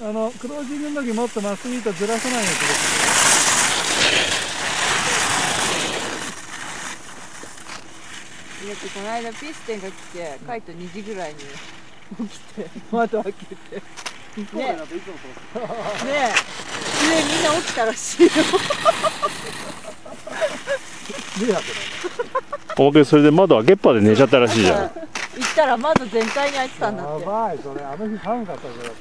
あのクロージングの時もっとまっすぐ糸ずらさないようにだってこの間ピーステンが来てカイト2時ぐらいに起きて窓開けて。ね。えねえみんな起きたらしいよ。迷惑おまけそれで窓開けっぱで寝ちゃったらしいじゃん。行ったら窓全体に開いてたんだって。やばいそれ。あの日寒かったじゃん